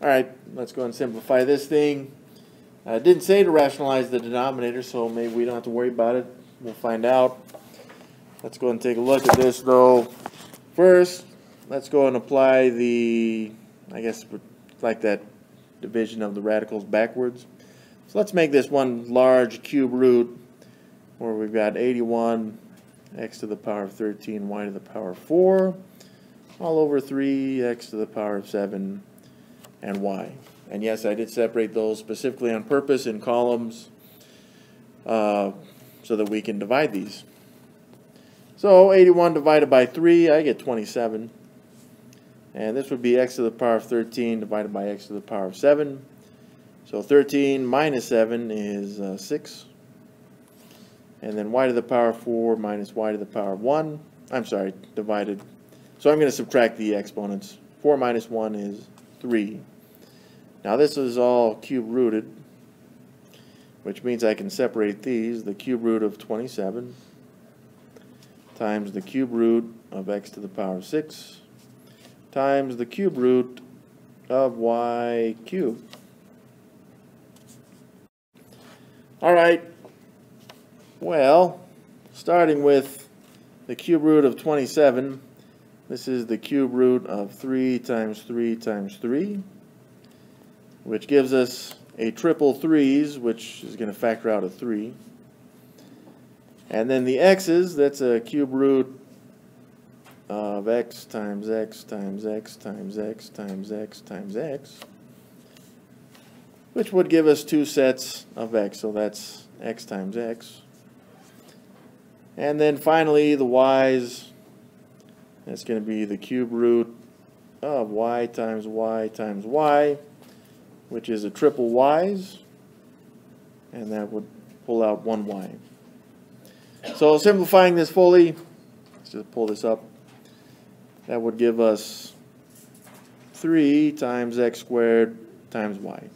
All right, let's go and simplify this thing. I didn't say to rationalize the denominator, so maybe we don't have to worry about it. We'll find out. Let's go and take a look at this though. First, let's go and apply the, I guess, like that division of the radicals backwards. So let's make this one large cube root where we've got 81 x to the power of 13 y to the power of 4 all over 3 x to the power of 7 and y. And yes, I did separate those specifically on purpose in columns uh, so that we can divide these. So 81 divided by 3, I get 27. And this would be x to the power of 13 divided by x to the power of 7. So 13 minus 7 is uh, 6. And then y to the power of 4 minus y to the power of 1. I'm sorry, divided. So I'm going to subtract the exponents. 4 minus 1 is 3. Now this is all cube rooted, which means I can separate these. The cube root of 27 times the cube root of x to the power of 6 times the cube root of y cubed. All right, well, starting with the cube root of 27, this is the cube root of 3 times 3 times 3, which gives us a triple threes, which is going to factor out a 3. And then the x's, that's a cube root of x times x times x times x times x times x, which would give us two sets of x, so that's x times x. And then finally, the y's, that's going to be the cube root of y times y times y, which is a triple y's, and that would pull out one y. So simplifying this fully, let's just pull this up. That would give us 3 times x squared times y.